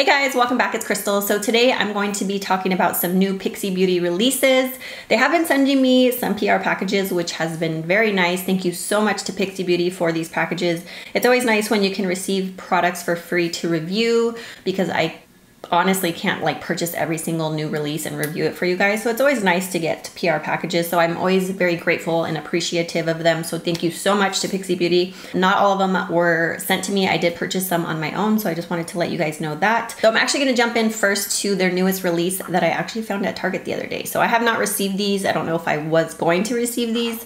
Hey guys, welcome back. It's Krystal. So today I'm going to be talking about some new Pixi Beauty releases. They have been sending me some PR packages, which has been very nice. Thank you so much to Pixi Beauty for these packages. It's always nice when you can receive products for free to review because I honestly can't like purchase every single new release and review it for you guys. So it's always nice to get PR packages. So I'm always very grateful and appreciative of them. So thank you so much to Pixi Beauty. Not all of them were sent to me. I did purchase some on my own. So I just wanted to let you guys know that. So I'm actually gonna jump in first to their newest release that I actually found at Target the other day. So I have not received these. I don't know if I was going to receive these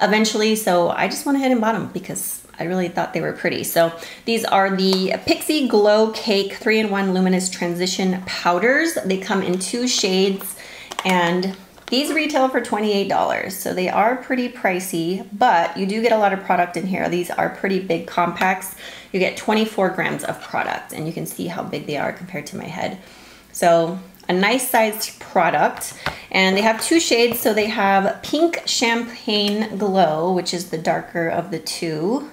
eventually. So I just went ahead and bought them because I really thought they were pretty. So these are the Pixi Glow Cake 3-in-1 Luminous Transition Powders. They come in two shades and these retail for $28. So they are pretty pricey, but you do get a lot of product in here. These are pretty big compacts. You get 24 grams of product and you can see how big they are compared to my head. So a nice sized product and they have two shades so they have pink champagne glow which is the darker of the two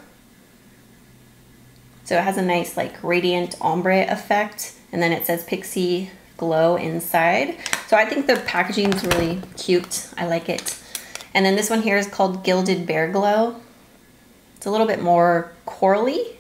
so it has a nice like radiant ombre effect. And then it says Pixi Glow inside. So I think the packaging is really cute. I like it. And then this one here is called Gilded Bare Glow. It's a little bit more corally.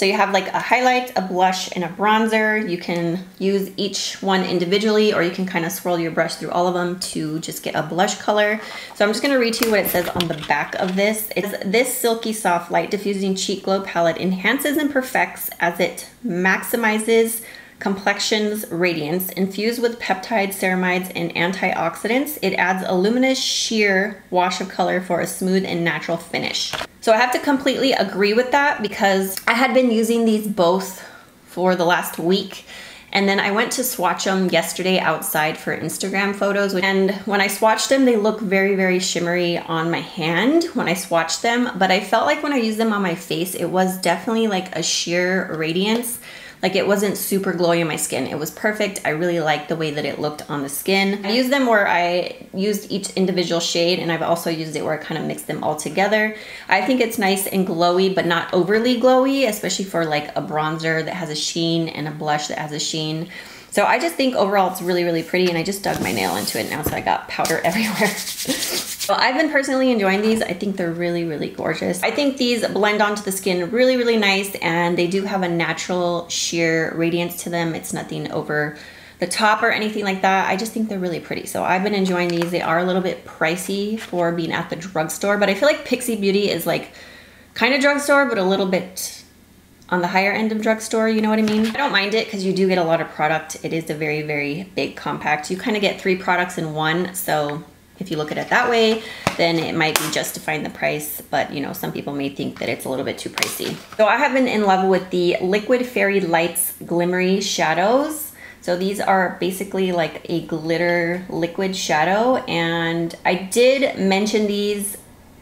So you have like a highlight, a blush, and a bronzer. You can use each one individually or you can kind of swirl your brush through all of them to just get a blush color. So I'm just gonna read to you what it says on the back of this. It's this silky soft light diffusing cheek glow palette enhances and perfects as it maximizes Complexion's Radiance. Infused with peptides, ceramides, and antioxidants, it adds a luminous sheer wash of color for a smooth and natural finish. So I have to completely agree with that because I had been using these both for the last week and then I went to swatch them yesterday outside for Instagram photos. And when I swatched them, they look very, very shimmery on my hand when I swatched them. But I felt like when I used them on my face, it was definitely like a sheer radiance like it wasn't super glowy on my skin. It was perfect. I really liked the way that it looked on the skin. I used them where I used each individual shade and I've also used it where I kind of mixed them all together. I think it's nice and glowy, but not overly glowy, especially for like a bronzer that has a sheen and a blush that has a sheen. So I just think overall it's really, really pretty and I just dug my nail into it now so I got powder everywhere. So I've been personally enjoying these. I think they're really, really gorgeous. I think these blend onto the skin really, really nice and they do have a natural sheer radiance to them. It's nothing over the top or anything like that. I just think they're really pretty. So I've been enjoying these. They are a little bit pricey for being at the drugstore, but I feel like Pixi Beauty is like kind of drugstore, but a little bit on the higher end of drugstore, you know what I mean? I don't mind it because you do get a lot of product. It is a very, very big compact. You kind of get three products in one. So if you look at it that way, then it might be justifying the price, but you know, some people may think that it's a little bit too pricey. So I have been in love with the Liquid Fairy Lights Glimmery Shadows. So these are basically like a glitter liquid shadow and I did mention these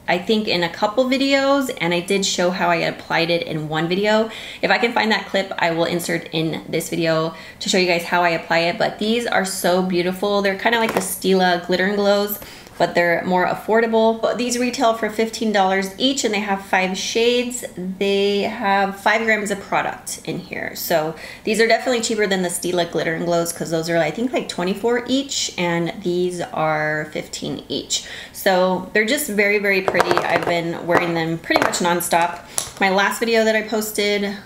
I think in a couple videos and I did show how I applied it in one video. If I can find that clip, I will insert in this video to show you guys how I apply it. But these are so beautiful. They're kind of like the Stila Glitter and Glows but they're more affordable. These retail for $15 each and they have five shades. They have five grams of product in here. So these are definitely cheaper than the Stila Glitter and Glows because those are I think like 24 each and these are 15 each. So they're just very, very pretty. I've been wearing them pretty much nonstop. My last video that I posted,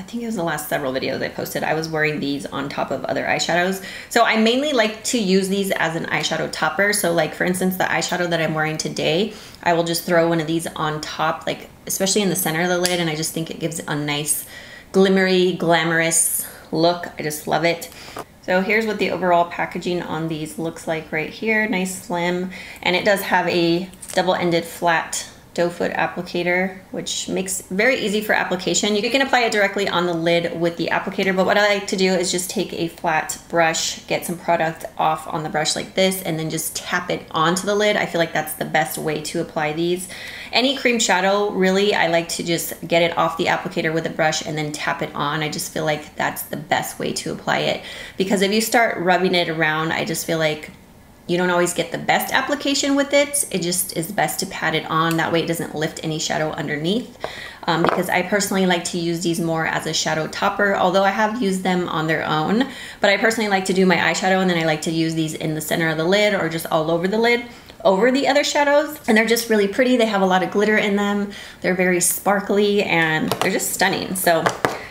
I think it was the last several videos I posted, I was wearing these on top of other eyeshadows. So I mainly like to use these as an eyeshadow topper. So like for instance, the eyeshadow that I'm wearing today, I will just throw one of these on top, like especially in the center of the lid. And I just think it gives a nice glimmery, glamorous look. I just love it. So here's what the overall packaging on these looks like right here. Nice slim. And it does have a double-ended flat doe foot applicator, which makes very easy for application. You can apply it directly on the lid with the applicator, but what I like to do is just take a flat brush, get some product off on the brush like this, and then just tap it onto the lid. I feel like that's the best way to apply these. Any cream shadow, really, I like to just get it off the applicator with a brush and then tap it on. I just feel like that's the best way to apply it. Because if you start rubbing it around, I just feel like you don't always get the best application with it. It just is best to pat it on. That way it doesn't lift any shadow underneath. um, because I personally like to use these more as a shadow topper, although I have used them on their own. But I personally like to do my eyeshadow and then I like to use these in the center of the lid or just all over the lid over the other shadows and they're just really pretty. They have a lot of glitter in them. They're very sparkly and they're just stunning. So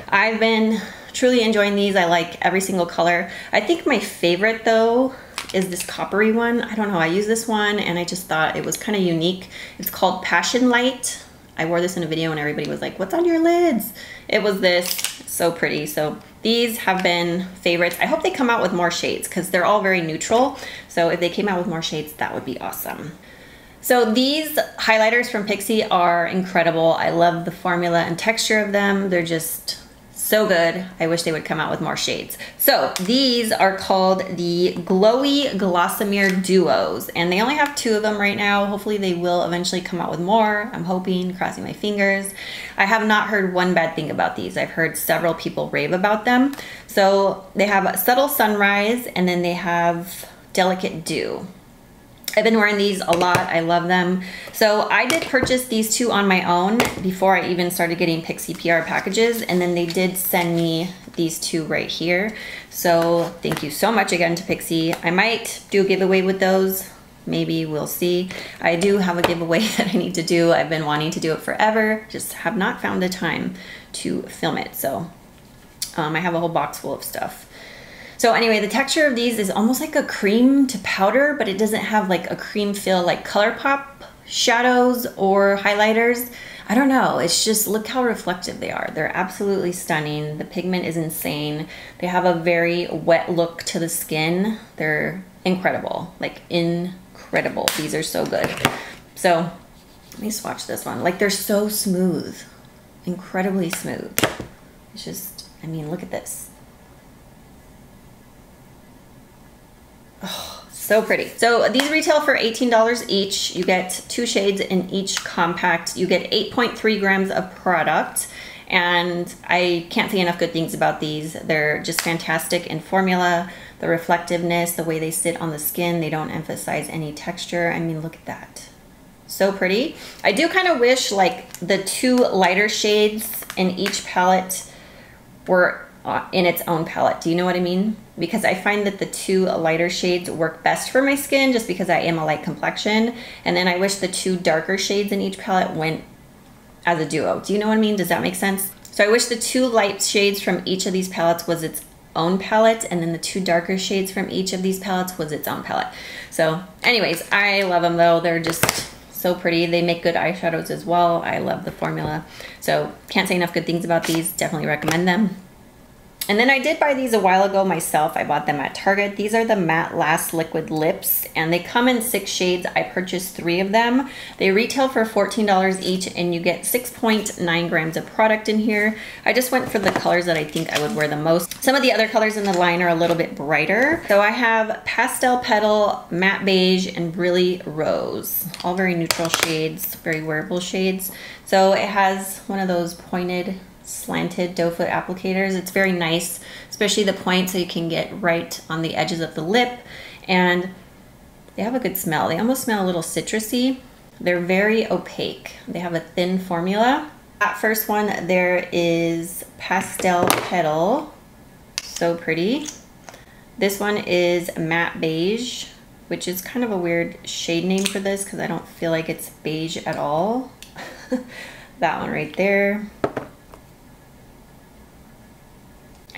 I've been truly enjoying these. I like every single color. I think my favorite though is this coppery one. I don't know, I use this one and I just thought it was kind of unique. It's called Passion Light. I wore this in a video and everybody was like, what's on your lids? It was this, so pretty. So these have been favorites. I hope they come out with more shades because they're all very neutral. So if they came out with more shades, that would be awesome. So these highlighters from Pixi are incredible. I love the formula and texture of them. They're just so good. I wish they would come out with more shades. So these are called the Glowy Gossamer Duos, and they only have two of them right now. Hopefully they will eventually come out with more. I'm hoping, crossing my fingers. I have not heard one bad thing about these. I've heard several people rave about them. So they have Subtle Sunrise, and then they have Delicate Dew. I've been wearing these a lot. I love them. So I did purchase these two on my own before I even started getting Pixi PR packages. And then they did send me these two right here. So thank you so much again to Pixi. I might do a giveaway with those. Maybe we'll see. I do have a giveaway that I need to do. I've been wanting to do it forever. Just have not found the time to film it. So um, I have a whole box full of stuff. So anyway, the texture of these is almost like a cream to powder, but it doesn't have like a cream feel like ColourPop shadows or highlighters. I don't know. It's just look how reflective they are. They're absolutely stunning. The pigment is insane. They have a very wet look to the skin. They're incredible. Like incredible. These are so good. So let me swatch this one. Like they're so smooth. Incredibly smooth. It's just, I mean, look at this. So pretty. So these retail for $18 each. You get two shades in each compact. You get 8.3 grams of product. And I can't say enough good things about these. They're just fantastic in formula, the reflectiveness, the way they sit on the skin. They don't emphasize any texture. I mean, look at that. So pretty. I do kind of wish like the two lighter shades in each palette were Uh, in its own palette. Do you know what I mean? Because I find that the two lighter shades work best for my skin just because I am a light complexion. And then I wish the two darker shades in each palette went as a duo. Do you know what I mean? Does that make sense? So I wish the two light shades from each of these palettes was its own palette and then the two darker shades from each of these palettes was its own palette. So anyways, I love them though. They're just so pretty. They make good eyeshadows as well. I love the formula. So can't say enough good things about these. Definitely recommend them. And then I did buy these a while ago myself. I bought them at Target. These are the MatteLast Liquid Lips and they come in six shades. I purchased three of them. They retail for $14 each and you get 6.9 grams of product in here. I just went for the colors that I think I would wear the most. Some of the other colors in the line are a little bit brighter. So I have Pastel Petal, Matte Beige, and Really Rose. All very neutral shades, very wearable shades. So it has one of those pointed slanted doe foot applicators. It's very nice, especially the point so you can get right on the edges of the lip. And they have a good smell. They almost smell a little citrusy. They're very opaque. They have a thin formula. That first one, there is Pastel Petal. So pretty. This one is Matte Beige, which is kind of a weird shade name for this because I don't feel like it's beige at all. that one right there.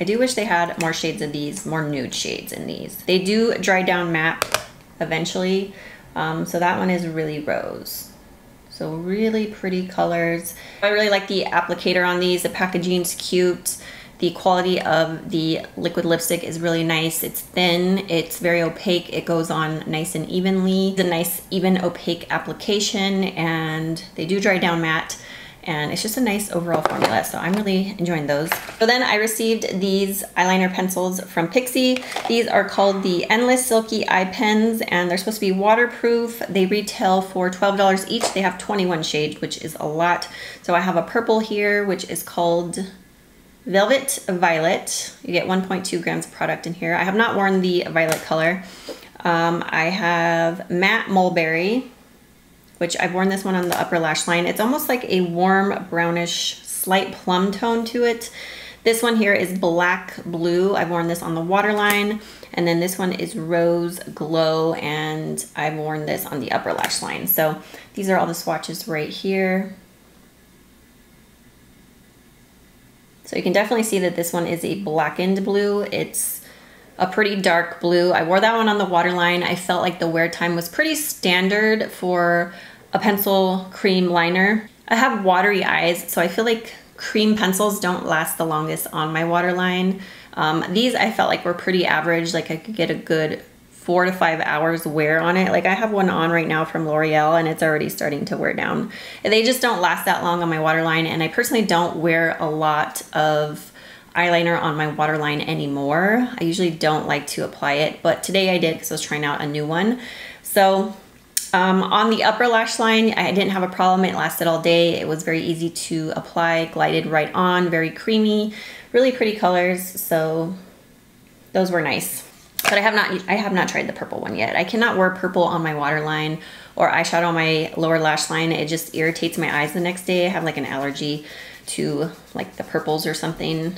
I do wish they had more shades of these, more nude shades in these. They do dry down matte eventually. Um, so that one is really rose. So really pretty colors. I really like the applicator on these. The packaging's cute. The quality of the liquid lipstick is really nice. It's thin, it's very opaque, it goes on nice and evenly. It's a nice even opaque application and they do dry down matte and it's just a nice overall formula so I'm really enjoying those. So then I received these eyeliner pencils from Pixi. These are called the Endless Silky Eye Pens and they're supposed to be waterproof. They retail for $12 each. They have 21 shades which is a lot. So I have a purple here which is called Velvet Violet. You get 1.2 grams of product in here. I have not worn the violet color. Um, I have Matte Mulberry which I've worn this one on the upper lash line. It's almost like a warm brownish slight plum tone to it. This one here is black blue. I've worn this on the waterline. And then this one is rose glow and I've worn this on the upper lash line. So these are all the swatches right here. So you can definitely see that this one is a blackened blue. It's a pretty dark blue. I wore that one on the waterline. I felt like the wear time was pretty standard for a pencil cream liner. I have watery eyes, so I feel like cream pencils don't last the longest on my waterline. Um, these I felt like were pretty average, like I could get a good four to five hours wear on it. Like I have one on right now from L'Oreal and it's already starting to wear down. They just don't last that long on my waterline and I personally don't wear a lot of eyeliner on my waterline anymore. I usually don't like to apply it, but today I did because I was trying out a new one. So um, on the upper lash line, I didn't have a problem. It lasted all day. It was very easy to apply, glided right on, very creamy, really pretty colors. So those were nice but I have not I have not tried the purple one yet. I cannot wear purple on my waterline or eyeshadow on my lower lash line. It just irritates my eyes the next day. I have like an allergy to like the purples or something.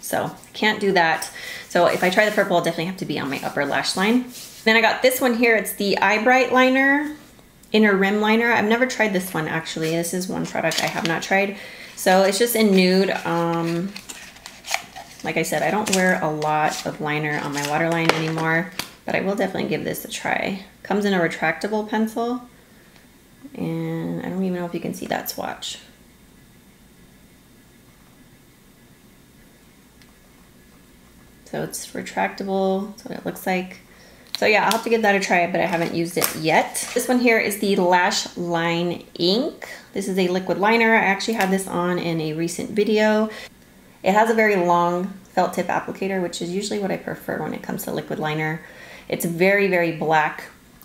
So can't do that. So if I try the purple, I'll definitely have to be on my upper lash line. Then I got this one here. It's the Eye Bright Liner, Inner Rim Liner. I've never tried this one actually. This is one product I have not tried. So it's just in nude. Um, like I said, I don't wear a lot of liner on my waterline anymore, but I will definitely give this a try. Comes in a retractable pencil, and I don't even know if you can see that swatch. So it's retractable, that's what it looks like. So yeah, I'll have to give that a try, but I haven't used it yet. This one here is the Lash Line Ink. This is a liquid liner. I actually had this on in a recent video. It has a very long felt tip applicator, which is usually what I prefer when it comes to liquid liner. It's very, very black.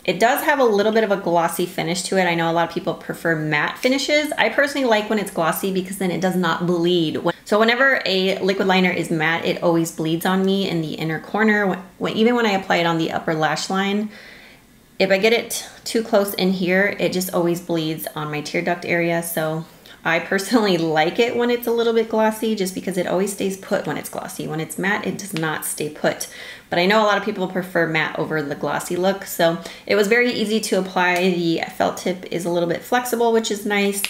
It does have a little bit of a glossy finish to it. I know a lot of people prefer matte finishes. I personally like when it's glossy because then it does not bleed. So whenever a liquid liner is matte, it always bleeds on me in the inner corner. When, even when I apply it on the upper lash line, if I get it too close in here, it just always bleeds on my tear duct area. So I personally like it when it's a little bit glossy just because it always stays put when it's glossy. When it's matte, it does not stay put. But I know a lot of people prefer matte over the glossy look. So it was very easy to apply. The felt tip is a little bit flexible, which is nice.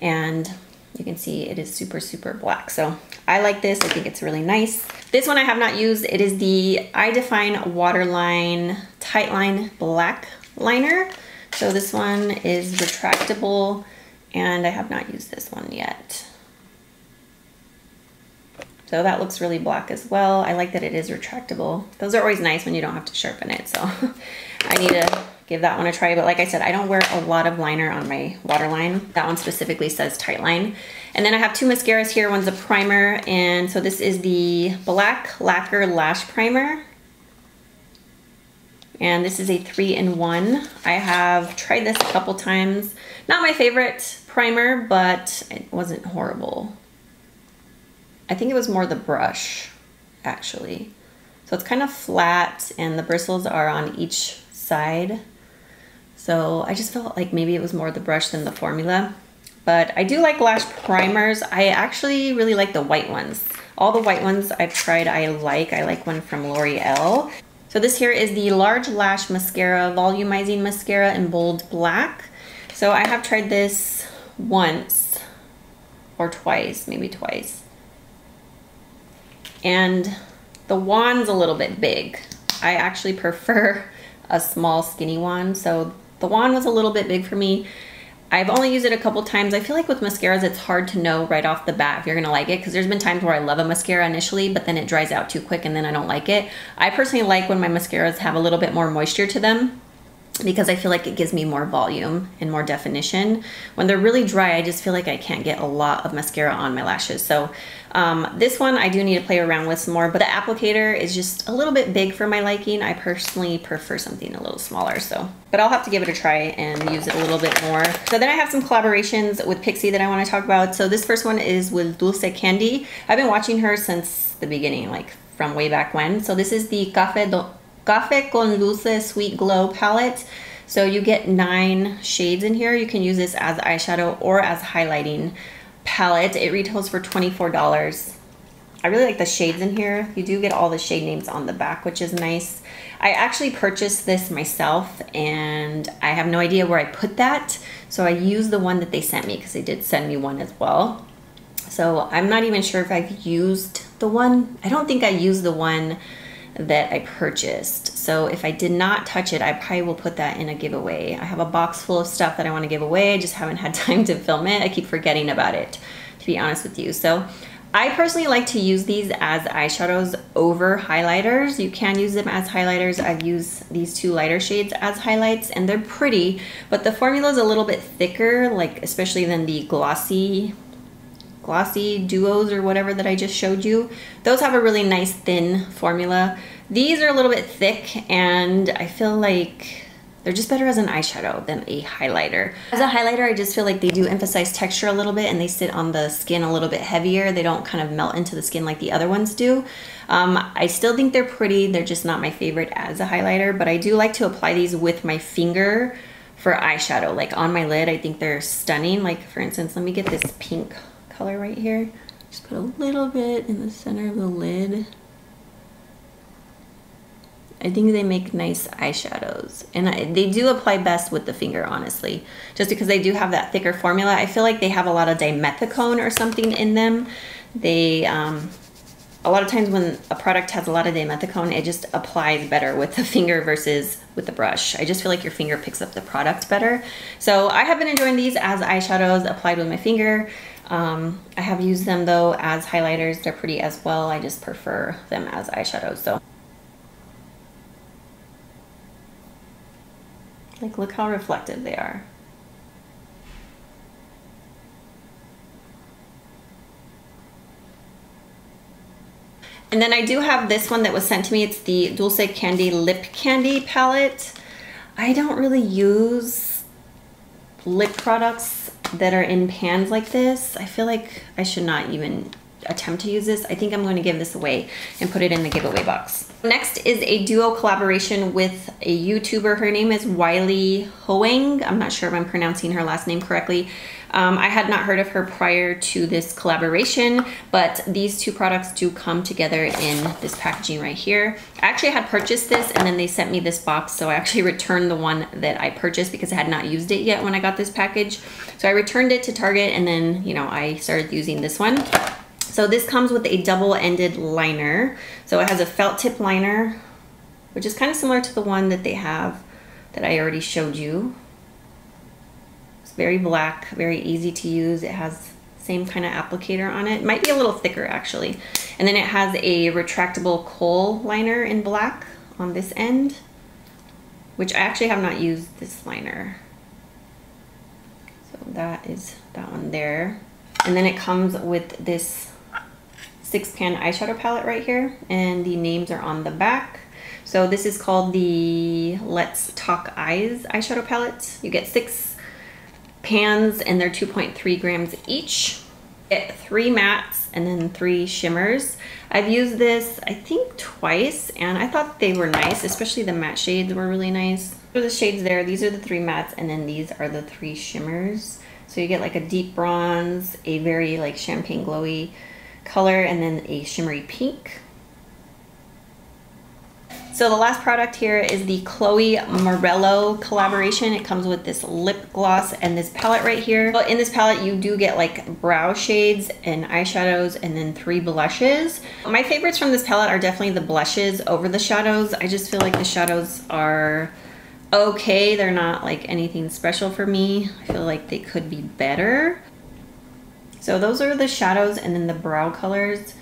And you can see it is super, super black. So I like this. I think it's really nice. This one I have not used. It is the Eye Define Waterline Tightline Black Liner. So this one is retractable and I have not used this one yet. So that looks really black as well. I like that it is retractable. Those are always nice when you don't have to sharpen it. So I need to give that one a try. But like I said, I don't wear a lot of liner on my waterline. That one specifically says tight line. And then I have two mascaras here. One's a primer. And so this is the Black Lacquer Lash Primer. And this is a three in one. I have tried this a couple times. Not my favorite primer, but it wasn't horrible. I think it was more the brush, actually. So it's kind of flat and the bristles are on each side. So I just felt like maybe it was more the brush than the formula. But I do like lash primers. I actually really like the white ones. All the white ones I've tried I like. I like one from L'Oreal. So this here is the Large Lash Mascara Volumizing Mascara in Bold Black. So I have tried this once or twice, maybe twice. And the wand's a little bit big. I actually prefer a small skinny wand. So the wand was a little bit big for me. I've only used it a couple times. I feel like with mascaras, it's hard to know right off the bat if you're gonna like it because there's been times where I love a mascara initially, but then it dries out too quick and then I don't like it. I personally like when my mascaras have a little bit more moisture to them because I feel like it gives me more volume and more definition. When they're really dry, I just feel like I can't get a lot of mascara on my lashes. So um, this one I do need to play around with some more, but the applicator is just a little bit big for my liking. I personally prefer something a little smaller, so. But I'll have to give it a try and use it a little bit more. So then I have some collaborations with Pixi that I wanna talk about. So this first one is with Dulce Candy. I've been watching her since the beginning, like from way back when. So this is the Cafe do Café con Dulce Sweet Glow palette. So you get nine shades in here. You can use this as eyeshadow or as highlighting palette. It retails for $24. I really like the shades in here. You do get all the shade names on the back, which is nice. I actually purchased this myself and I have no idea where I put that. So I used the one that they sent me because they did send me one as well. So I'm not even sure if I've used the one. I don't think I used the one that I purchased. So if I did not touch it, I probably will put that in a giveaway. I have a box full of stuff that I want to give away. I just haven't had time to film it. I keep forgetting about it, to be honest with you. So I personally like to use these as eyeshadows over highlighters. You can use them as highlighters. I've used these two lighter shades as highlights and they're pretty, but the formula is a little bit thicker, like especially than the glossy glossy duos or whatever that I just showed you. Those have a really nice thin formula. These are a little bit thick and I feel like they're just better as an eyeshadow than a highlighter. As a highlighter, I just feel like they do emphasize texture a little bit and they sit on the skin a little bit heavier. They don't kind of melt into the skin like the other ones do. Um, I still think they're pretty. They're just not my favorite as a highlighter, but I do like to apply these with my finger for eyeshadow. Like on my lid, I think they're stunning. Like for instance, let me get this pink color right here. Just put a little bit in the center of the lid. I think they make nice eyeshadows. And I, they do apply best with the finger, honestly. Just because they do have that thicker formula. I feel like they have a lot of dimethicone or something in them. They, um, a lot of times when a product has a lot of dimethicone, it just applies better with the finger versus with the brush. I just feel like your finger picks up the product better. So I have been enjoying these as eyeshadows applied with my finger. Um, I have used them though as highlighters. They're pretty as well. I just prefer them as eyeshadows. So like look how reflective they are. And then I do have this one that was sent to me. It's the Dulce Candy Lip Candy palette. I don't really use lip products that are in pans like this. I feel like I should not even attempt to use this. I think I'm going to give this away and put it in the giveaway box. Next is a duo collaboration with a YouTuber. Her name is Wylie Hoang. I'm not sure if I'm pronouncing her last name correctly. Um, I had not heard of her prior to this collaboration, but these two products do come together in this packaging right here. I actually had purchased this and then they sent me this box, so I actually returned the one that I purchased because I had not used it yet when I got this package. So I returned it to Target and then, you know, I started using this one. So this comes with a double-ended liner. So it has a felt tip liner, which is kind of similar to the one that they have that I already showed you very black, very easy to use. It has same kind of applicator on it. Might be a little thicker actually. And then it has a retractable kohl liner in black on this end, which I actually have not used this liner. So that is that one there. And then it comes with this six pan eyeshadow palette right here and the names are on the back. So this is called the Let's Talk Eyes eyeshadow palette. You get six pans and they're 2.3 grams each. Get three mattes and then three shimmers. I've used this, I think twice, and I thought they were nice, especially the matte shades were really nice. For the shades there, these are the three mattes and then these are the three shimmers. So you get like a deep bronze, a very like champagne glowy color, and then a shimmery pink. So the last product here is the Chloe Morello collaboration. It comes with this lip gloss and this palette right here. But in this palette, you do get like brow shades and eyeshadows and then three blushes. My favorites from this palette are definitely the blushes over the shadows. I just feel like the shadows are okay. They're not like anything special for me. I feel like they could be better. So those are the shadows and then the brow colors.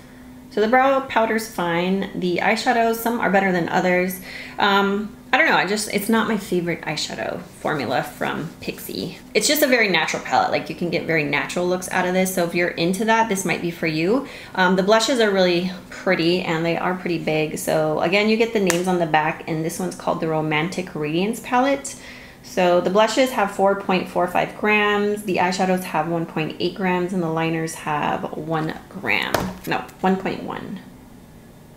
So the brow powder's fine. The eyeshadows, some are better than others. Um, I don't know, I just, it's not my favorite eyeshadow formula from Pixi. It's just a very natural palette, like you can get very natural looks out of this, so if you're into that, this might be for you. Um, the blushes are really pretty and they are pretty big, so again, you get the names on the back, and this one's called the Romantic Radiance Palette. So the blushes have 4.45 grams, the eyeshadows have 1.8 grams, and the liners have 1 gram. No, 1.1.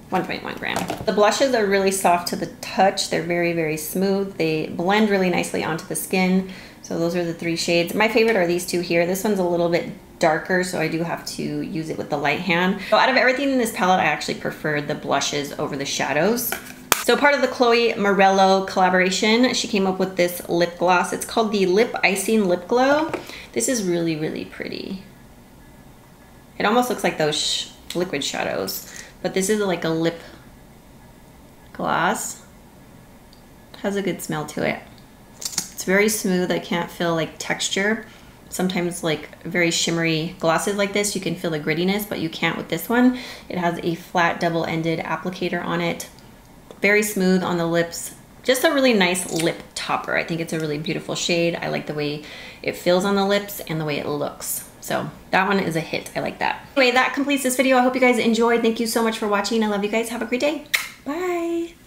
121 gram. The blushes are really soft to the touch. They're very, very smooth. They blend really nicely onto the skin. So those are the three shades. My favorite are these two here. This one's a little bit darker, so I do have to use it with the light hand. So out of everything in this palette, I actually prefer the blushes over the shadows. So part of the Chloe Morello collaboration, she came up with this lip gloss. It's called the Lip Icing Lip Glow. This is really, really pretty. It almost looks like those sh liquid shadows. But this is like a lip gloss. Has a good smell to it. It's very smooth. I can't feel like texture. Sometimes like very shimmery glosses like this, you can feel the grittiness, but you can't with this one. It has a flat double-ended applicator on it. Very smooth on the lips. Just a really nice lip topper. I think it's a really beautiful shade. I like the way it feels on the lips and the way it looks. So that one is a hit. I like that. Anyway, that completes this video. I hope you guys enjoyed. Thank you so much for watching. I love you guys. Have a great day. Bye.